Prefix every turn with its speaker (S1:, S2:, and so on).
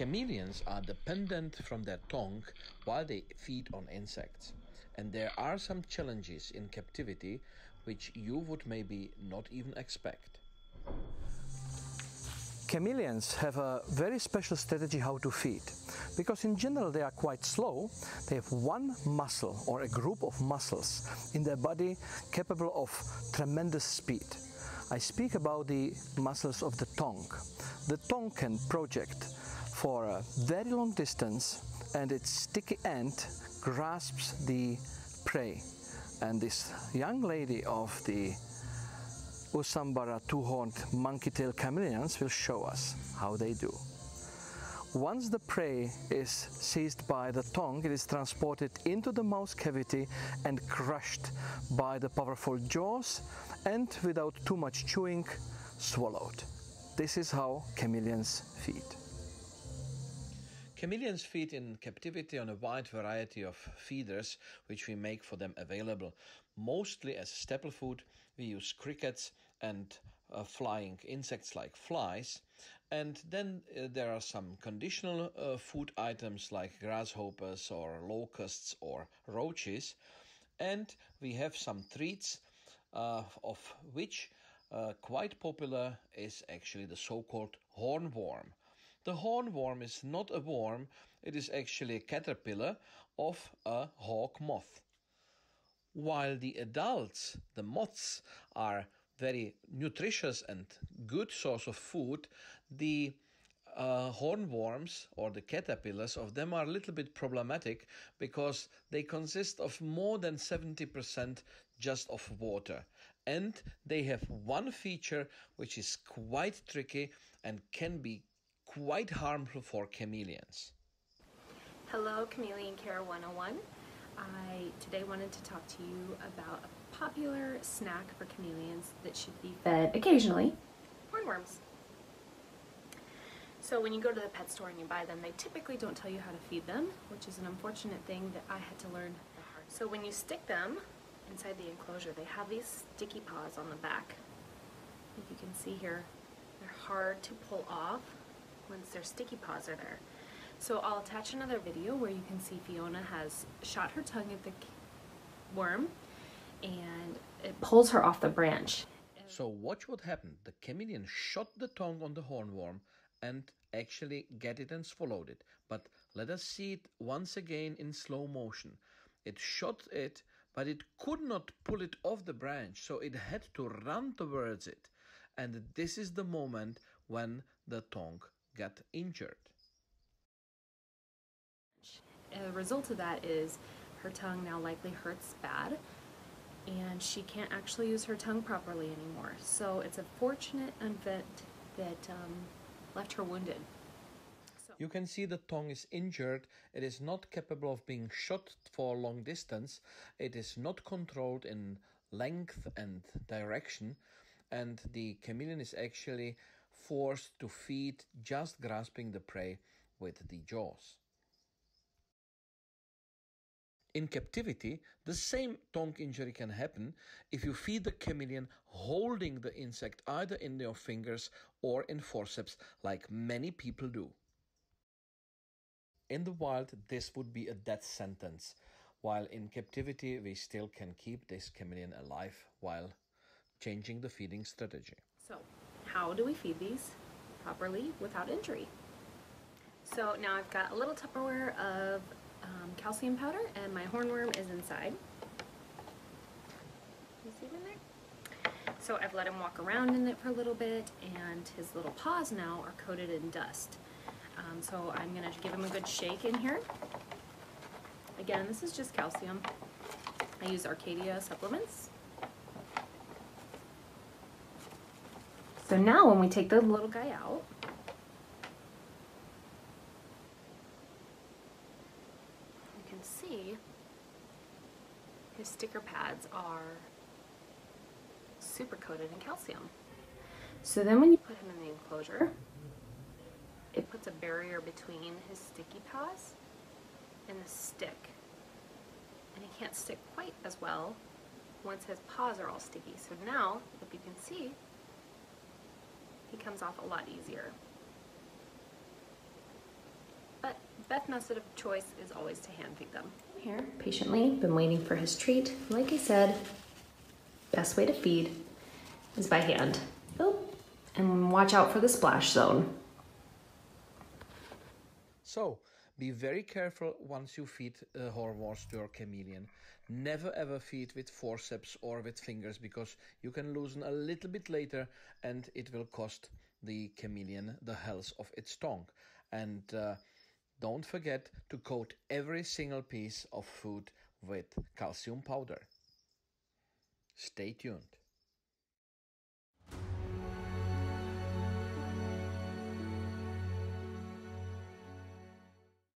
S1: Chameleons are dependent from their tongue while they feed on insects. And there are some challenges in captivity which you would maybe not even expect.
S2: Chameleons have a very special strategy how to feed. Because in general they are quite slow, they have one muscle or a group of muscles in their body capable of tremendous speed. I speak about the muscles of the tongue. The tongue can project for a very long distance and its sticky end grasps the prey. And this young lady of the Usambara two-horned monkey-tail chameleons will show us how they do. Once the prey is seized by the tongue, it is transported into the mouth cavity and crushed by the powerful jaws and without too much chewing, swallowed. This is how chameleons feed.
S1: Chameleons feed in captivity on a wide variety of feeders which we make for them available. Mostly as staple food, we use crickets and uh, flying insects like flies. And then uh, there are some conditional uh, food items like grasshoppers or locusts or roaches. And we have some treats uh, of which uh, quite popular is actually the so-called hornworm. The hornworm is not a worm, it is actually a caterpillar of a hawk moth. While the adults, the moths, are very nutritious and good source of food, the uh, hornworms or the caterpillars of them are a little bit problematic because they consist of more than 70% just of water. And they have one feature which is quite tricky and can be quite harmful for chameleons.
S3: Hello, Chameleon Care 101. I today wanted to talk to you about a popular snack for chameleons that should be fed occasionally, hornworms. So when you go to the pet store and you buy them, they typically don't tell you how to feed them, which is an unfortunate thing that I had to learn So when you stick them inside the enclosure, they have these sticky paws on the back. If you can see here, they're hard to pull off once their sticky paws are there. So I'll attach another video where you can see Fiona has shot her tongue at the worm and it pulls her off the branch.
S1: So watch what happened. The chameleon shot the tongue on the hornworm and actually get it and swallowed it. But let us see it once again in slow motion. It shot it, but it could not pull it off the branch, so it had to run towards it. And this is the moment when the tongue got injured.
S3: A result of that is her tongue now likely hurts bad and she can't actually use her tongue properly anymore. So it's a fortunate event that um, left her wounded. So.
S1: You can see the tongue is injured. It is not capable of being shot for a long distance. It is not controlled in length and direction. And the chameleon is actually forced to feed just grasping the prey with the jaws. In captivity, the same tongue injury can happen if you feed the chameleon holding the insect either in your fingers or in forceps, like many people do. In the wild, this would be a death sentence, while in captivity, we still can keep this chameleon alive while changing the feeding strategy.
S3: So, how do we feed these properly without injury? So now I've got a little Tupperware of um, calcium powder and my hornworm is inside. You see him in there? So I've let him walk around in it for a little bit and his little paws now are coated in dust. Um, so I'm going to give him a good shake in here. Again, this is just calcium. I use Arcadia supplements. So now when we take the little guy out, you can see his sticker pads are super coated in calcium. So then when you put him in the enclosure, it puts a barrier between his sticky paws and the stick. And he can't stick quite as well once his paws are all sticky. So now, if you can see, he comes off a lot easier. But best method of choice is always to hand feed them. Here, patiently, been waiting for his treat. Like I said, best way to feed is by hand. Oh, and watch out for the splash zone.
S1: So, be very careful once you feed uh, hornworms to your chameleon. Never ever feed with forceps or with fingers because you can loosen a little bit later and it will cost the chameleon the health of its tongue. And uh, don't forget to coat every single piece of food with calcium powder. Stay tuned.